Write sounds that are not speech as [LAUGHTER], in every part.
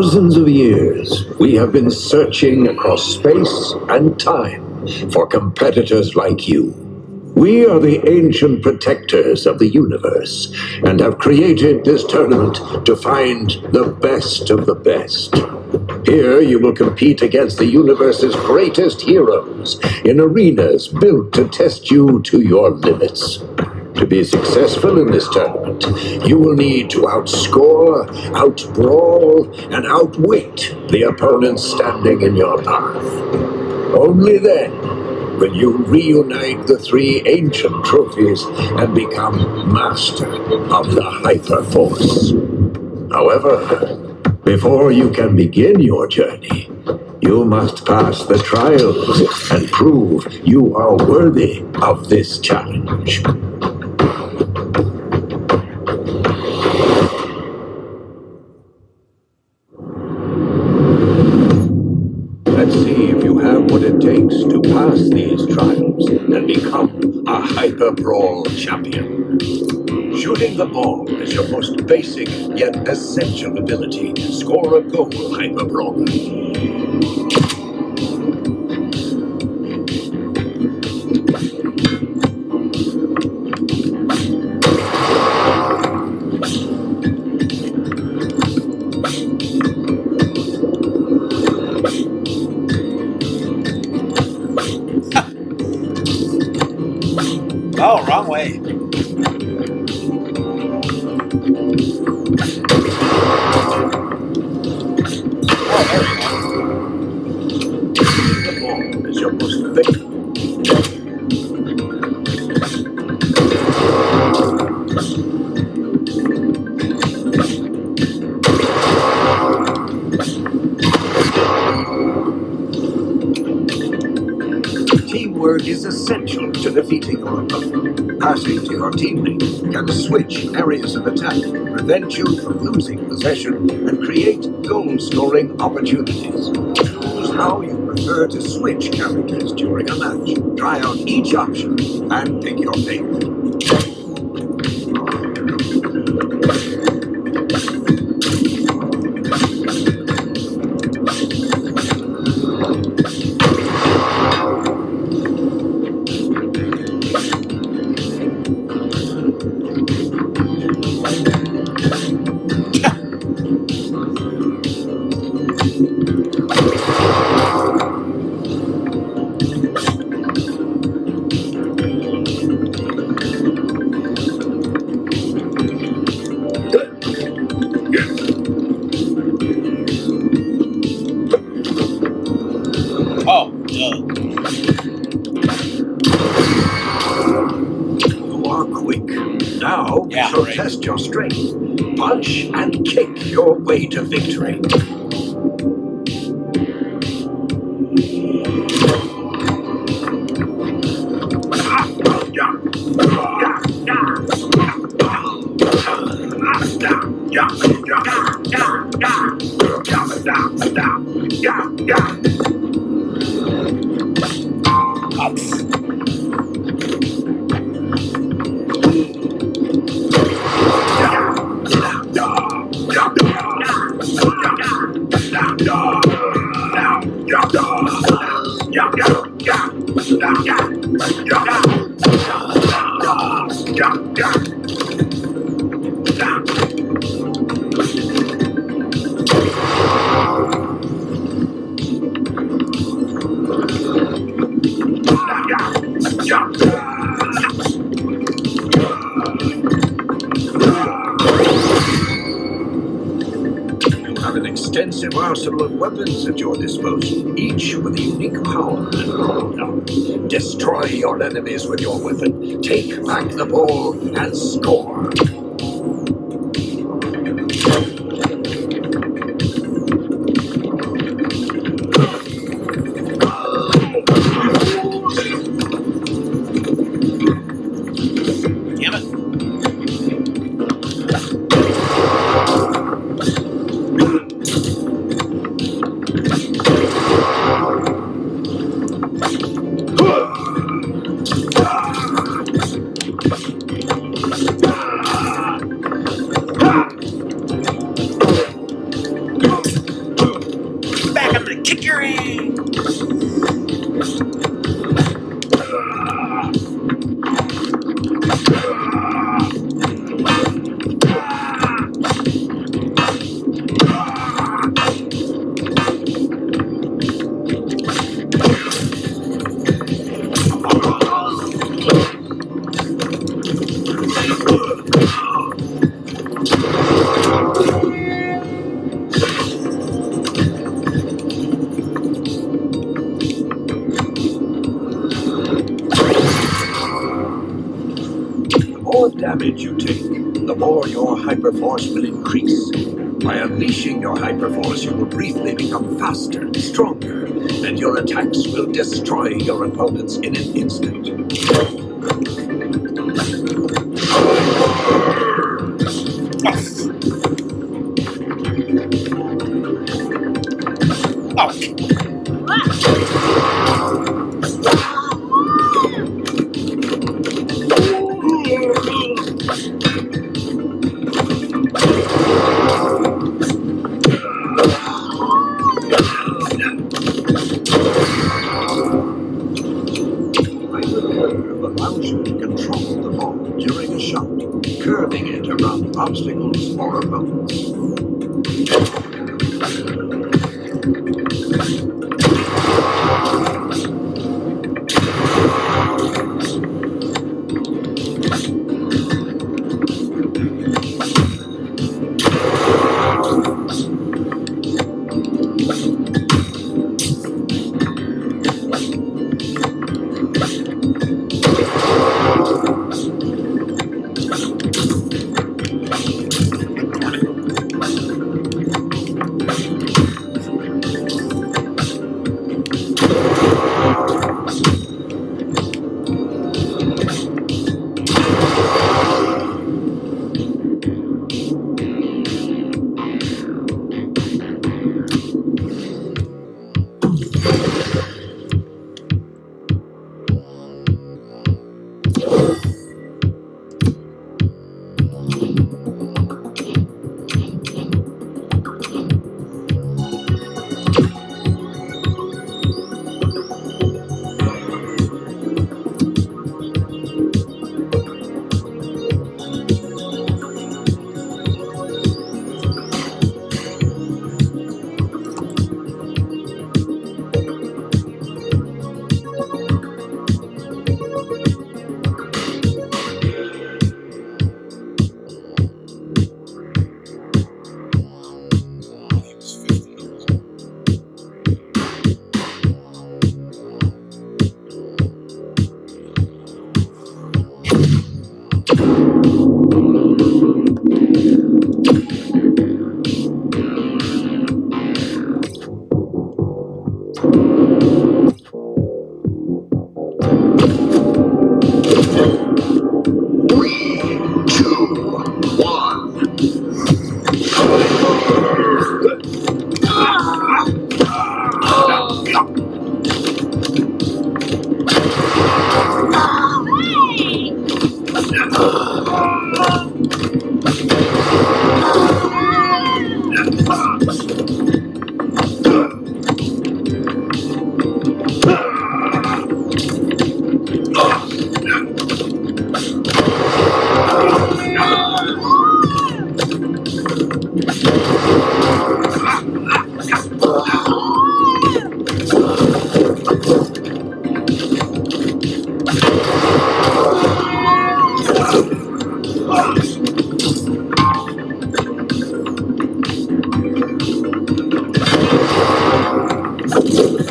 Thousands of years, we have been searching across space and time for competitors like you. We are the ancient protectors of the universe and have created this tournament to find the best of the best. Here you will compete against the universe's greatest heroes in arenas built to test you to your limits. To be successful in this tournament, you will need to outscore, outbrawl, and outwit the opponents standing in your path. Only then will you reunite the three ancient trophies and become master of the Hyperforce. However, before you can begin your journey, you must pass the trials and prove you are worthy of this challenge. The is your most basic yet essential ability. Score a goal, Hyper Teamwork is essential to defeating your opponent. Passing to your teammate can switch areas of attack, prevent you from losing possession, and create goal-scoring opportunities. Choose how you prefer to switch characters during a match. Try out each option and pick your favorite. Punch and kick your way to victory. Oh, score. Damage you take, the more your hyperforce will increase. By unleashing your hyperforce, you will briefly become faster, stronger, and your attacks will destroy your opponents in an instant.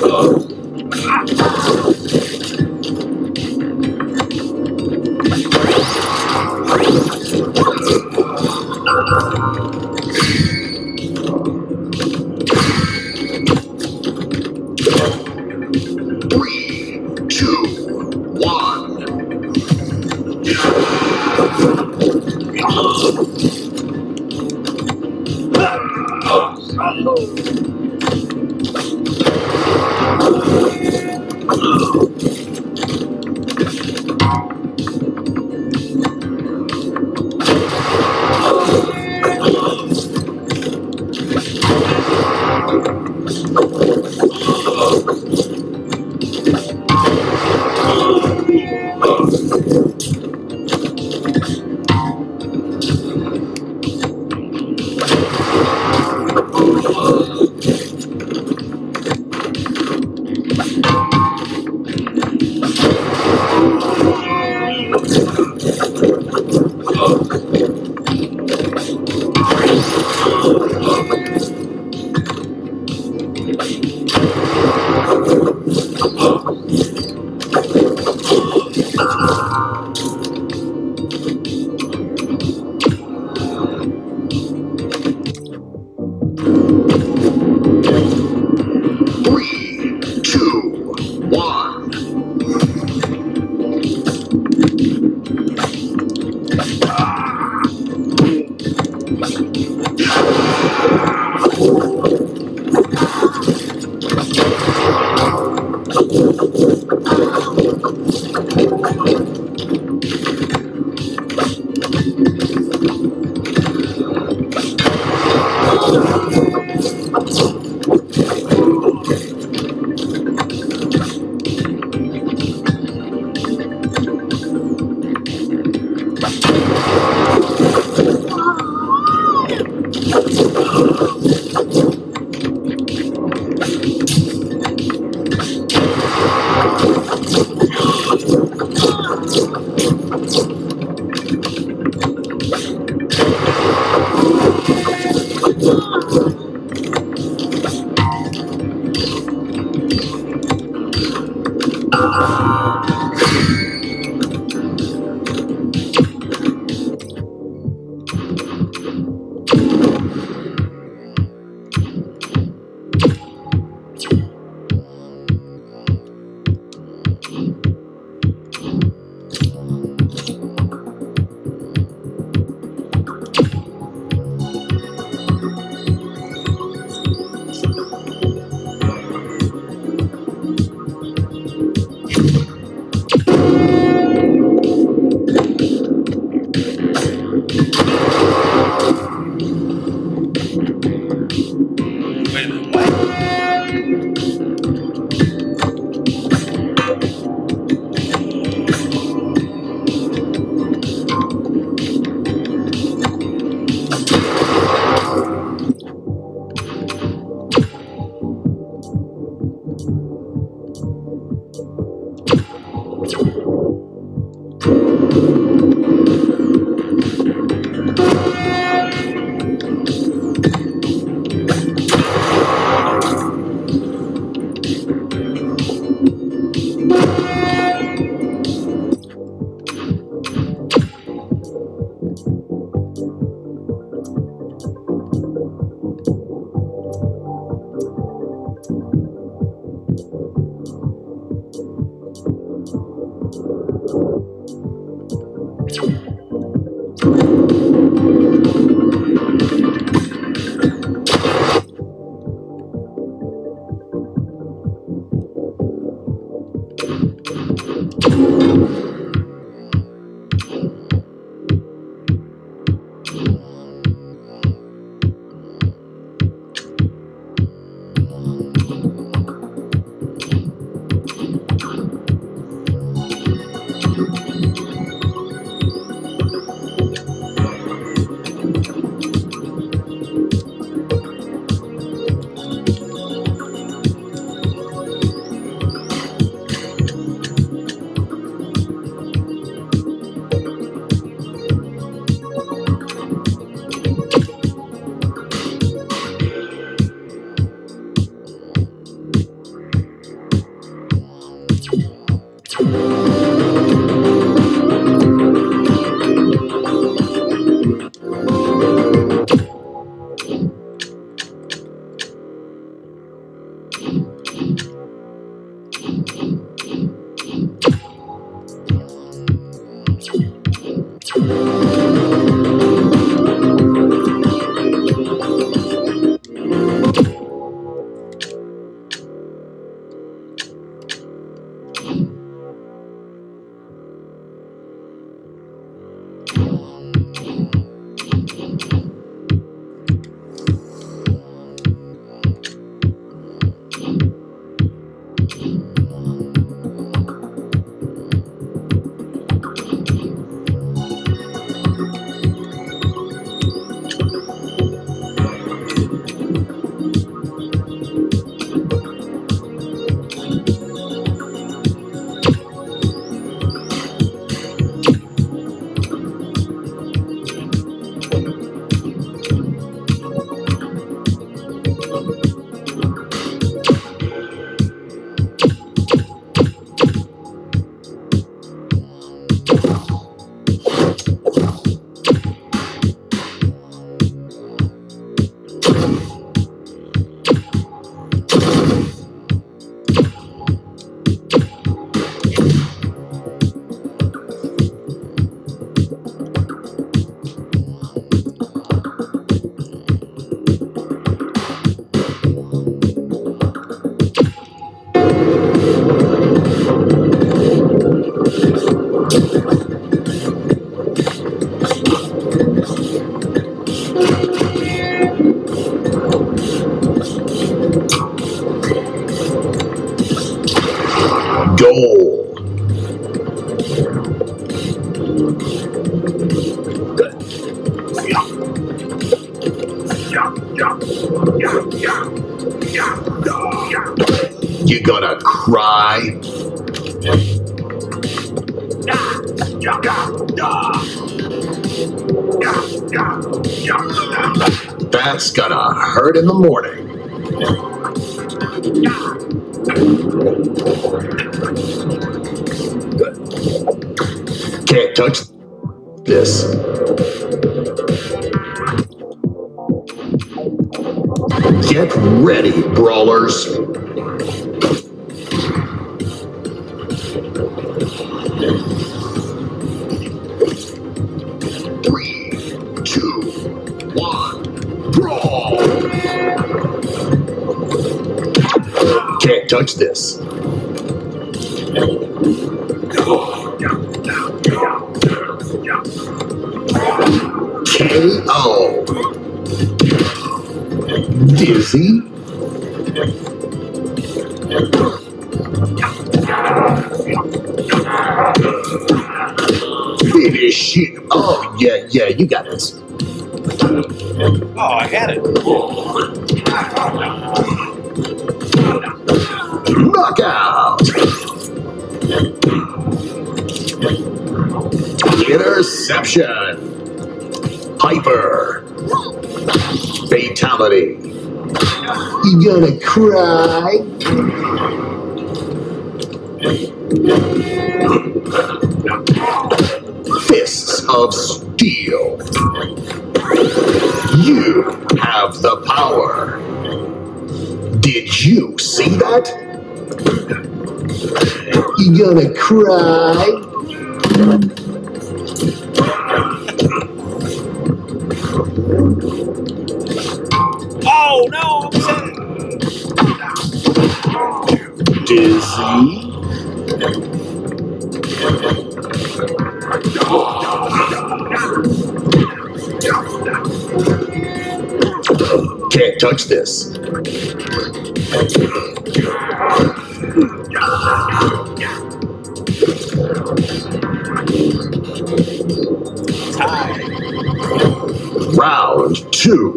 Senhor. That's gonna hurt in the morning. Can't touch this. Get ready, brawlers. Touch this. KO. Dizzy. Finish it. Oh, yeah, yeah, you got it. Oh, I had it. Knockout. Interception. Piper. Fatality. You gonna cry? Fists of Steel. You have the power. Did you see that? You gonna cry? Oh no! I'm. Dizzy? Can't touch this. Round two.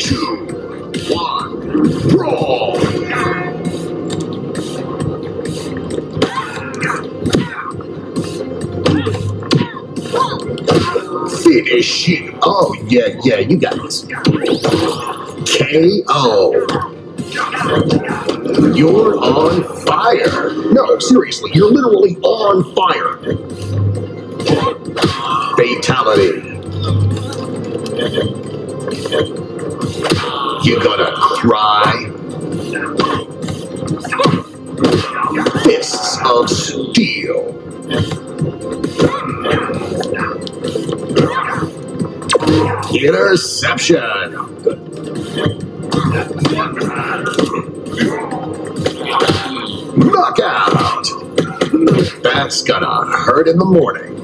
Two. One. Brawl! Finish it. Oh, yeah, yeah, you got this. KO. You're on fire. No, seriously, you're literally on fire. Fatality. You gonna cry? Fists of Steel. Interception. Knockout. That's gonna hurt in the morning.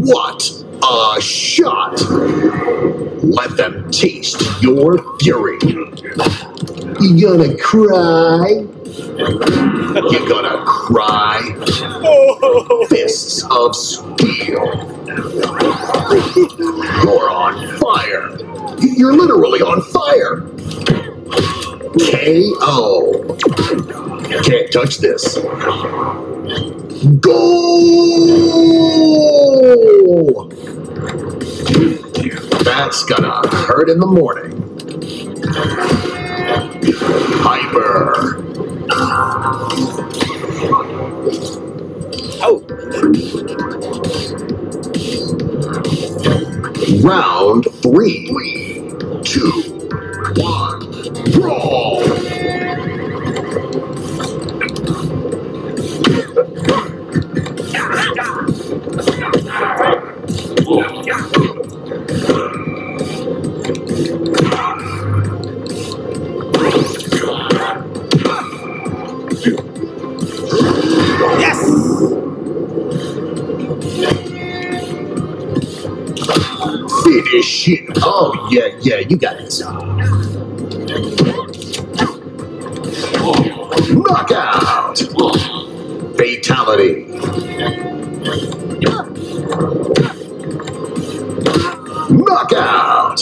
What a shot! Let them taste your fury. You gonna cry? You gonna cry? [LAUGHS] Oh, Fists of steel. You're literally on fire. KO. Can't touch this. Go! That's gonna hurt in the morning. Hyper. oh. Round three. Two. Yeah, yeah, you got it. Knockout! Fatality. Knockout!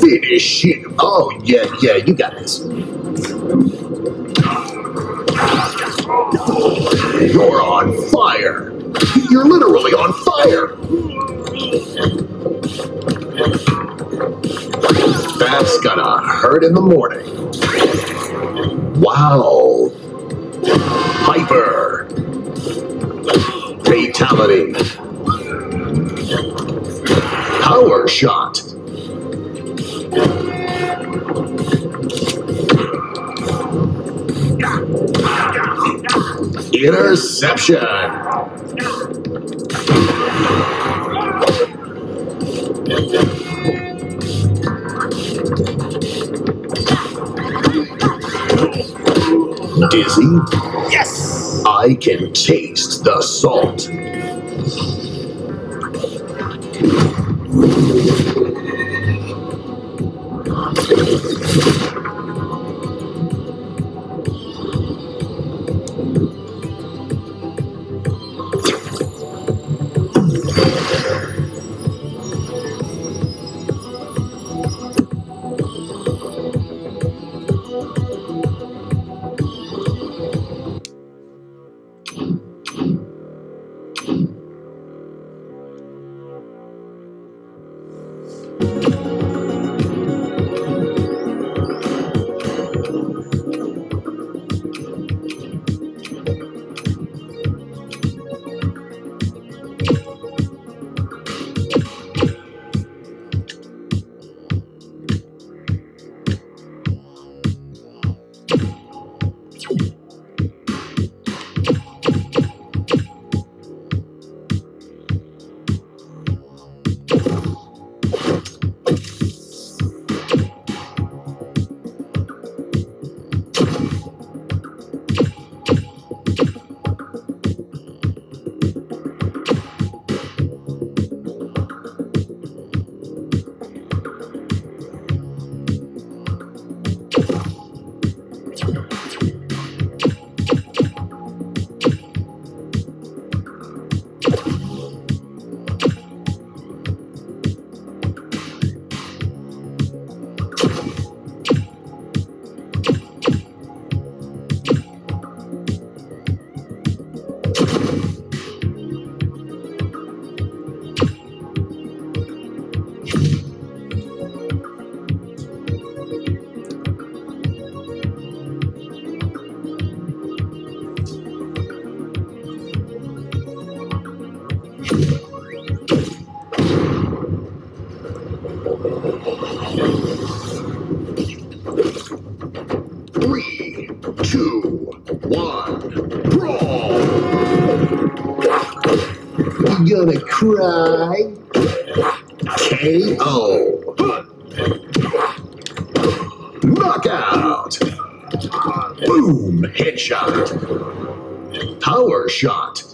Finish him. Oh, yeah, yeah, you got this. You're on fire. You're literally on fire. That's gonna hurt in the morning. Wow. Hyper. Fatality. Power shot. Interception. Dizzy, Yes! I can taste the salt. Gonna cry? KO. Knockout. Boom, headshot. Power shot.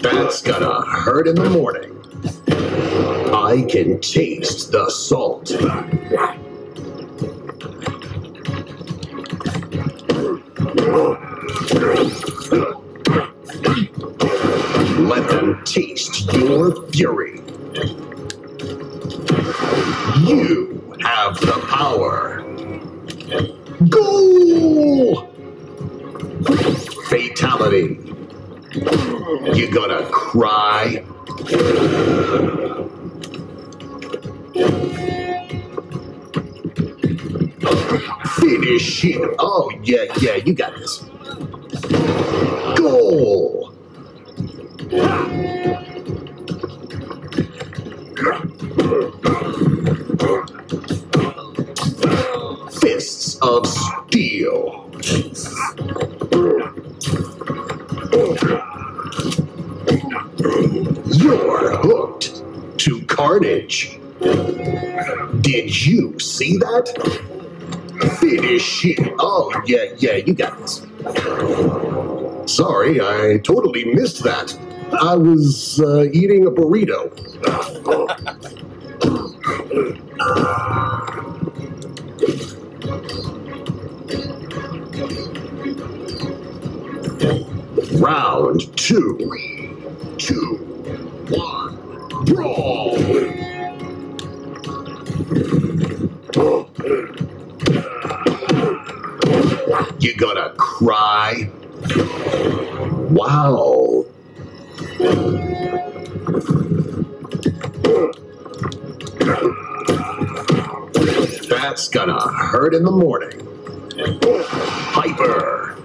That's gonna hurt in the morning. I can taste the salt. Let them taste your fury. You have the power. Goal! Fatality. You gonna cry? Finish him. Oh, yeah, yeah, you got this. Goal! Fists of steel. You're hooked to carnage. Did you see that? Finish it. Oh, yeah, yeah, you got this. Sorry, I totally missed that. I was uh, eating a burrito. Round two. Two. You gonna cry? Wow. That's gonna hurt in the morning. Hyper.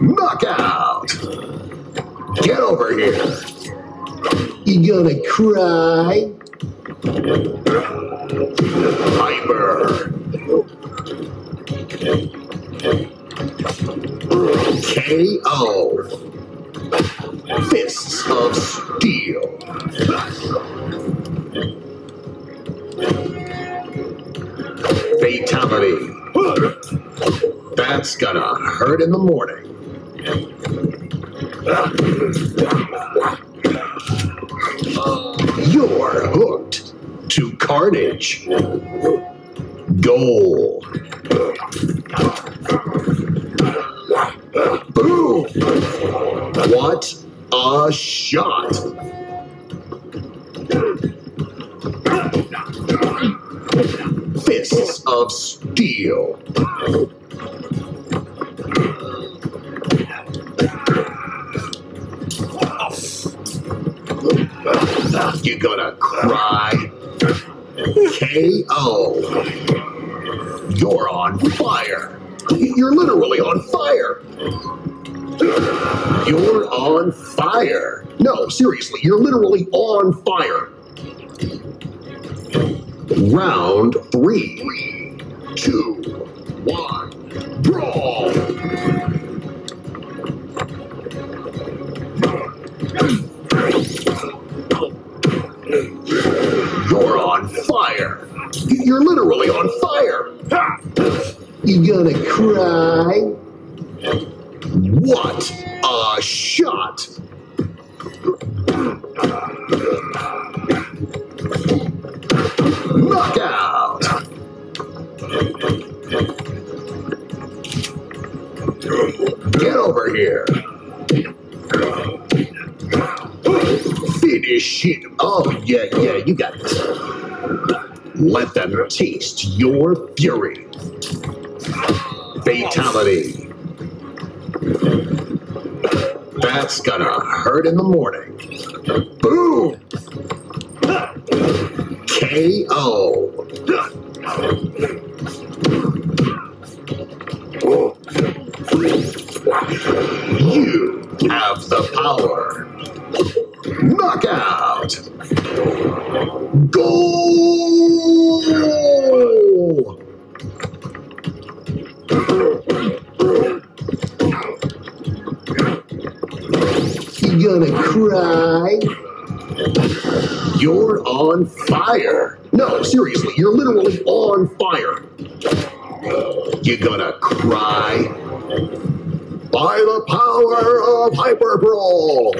Knockout. Get over here. You gonna cry? Hyper. KO. Fists of Steel. Fatality. That's gonna hurt in the morning. You're hooked to carnage. Goal. Boom! What a shot! Fists of Steel. You're gonna cry? KO. You're on fire. You're literally on seriously, you're literally on fire. Round three, two, one, brawl. You're on fire. You're literally on fire. You gonna cry? Them taste your fury. Fatality. That's gonna hurt in the morning. Boom! KO. You have the power. Knockout. Goal! gonna cry. You're on fire. No, seriously, you're literally on fire. You're gonna cry. By the power of Hyper Brawl.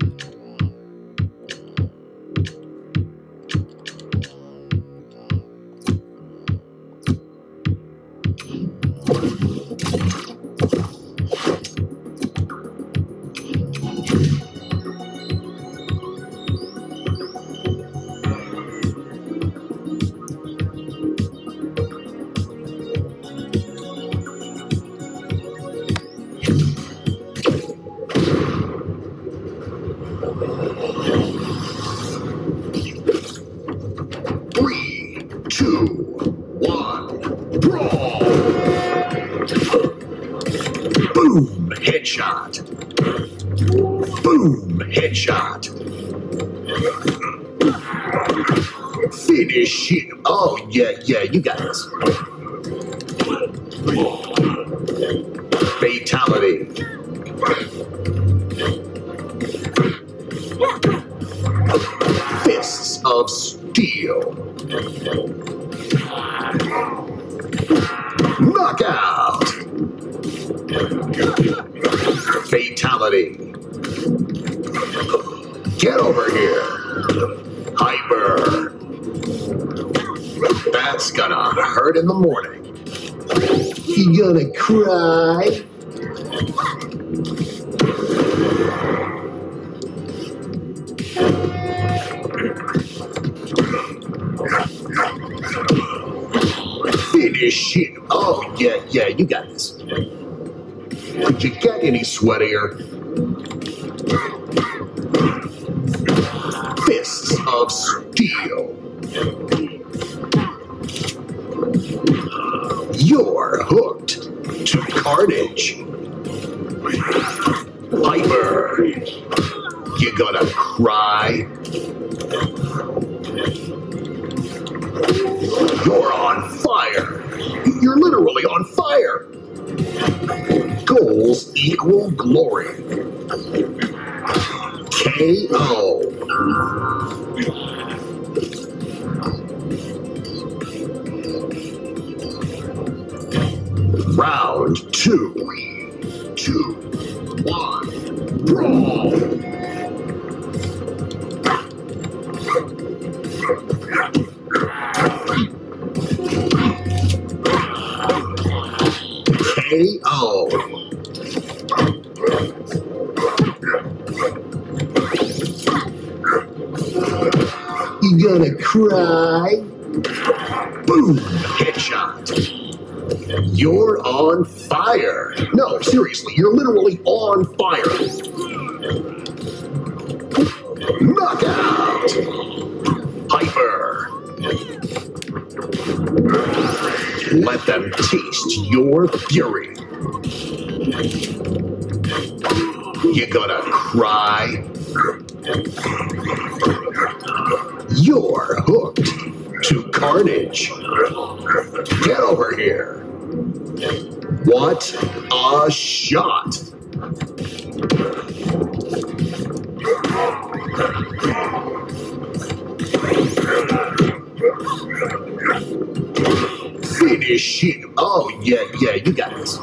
you yeah, yeah, you got this. Fatality. Fists of Steel. Knockout. Fatality. Get over here. Hyper. That's gonna hurt in the morning. You gonna cry? Finish him. Oh, yeah, yeah, you got this. Could you get any sweatier? Fists of Steel. You're hooked to carnage. Piper. You gonna cry? You're on fire. You're literally on fire. Goals equal glory. KO. Round two. Two. One. Brawl. KO. You gonna cry? Boom! You're on fire. No, seriously, you're literally on fire. Knockout. Hyper. Let them taste your fury. You gonna cry? You're hooked to carnage. Get over here. What a shot! Finish him. Oh, yeah, yeah, you got this.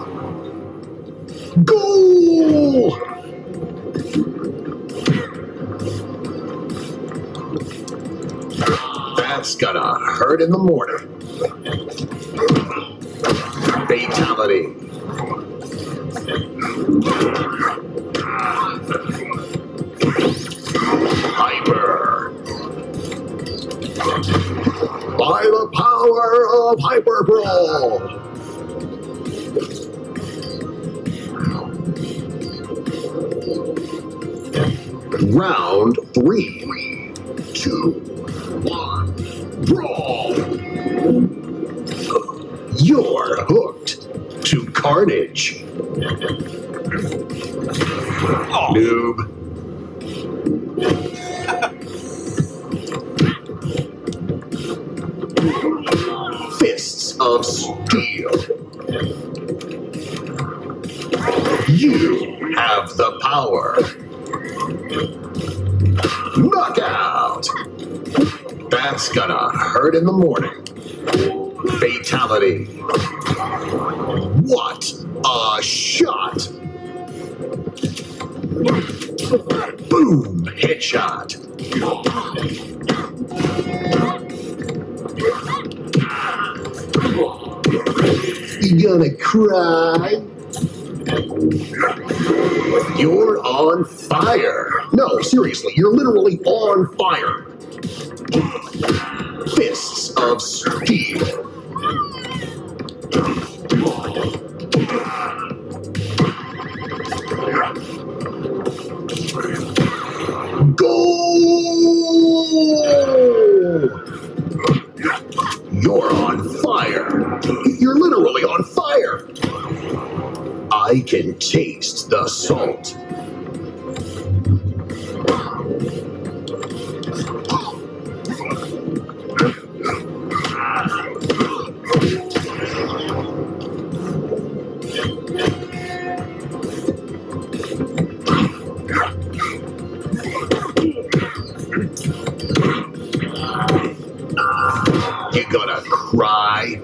Goal! That's gonna hurt in the morning. Fatality. Hyper. By the power of Hyper Brawl. Round three. Two. One. Brawl. You're hooked to carnage. Noob. Fists of Steel. You have the power. Knockout. That's gonna hurt in the morning. Fatality. What a shot! Boom! Headshot. You gonna cry? You're on fire. No, seriously, you're literally on fire. Fists of steel. You're on fire. You're literally on fire. I can taste the salt. rye.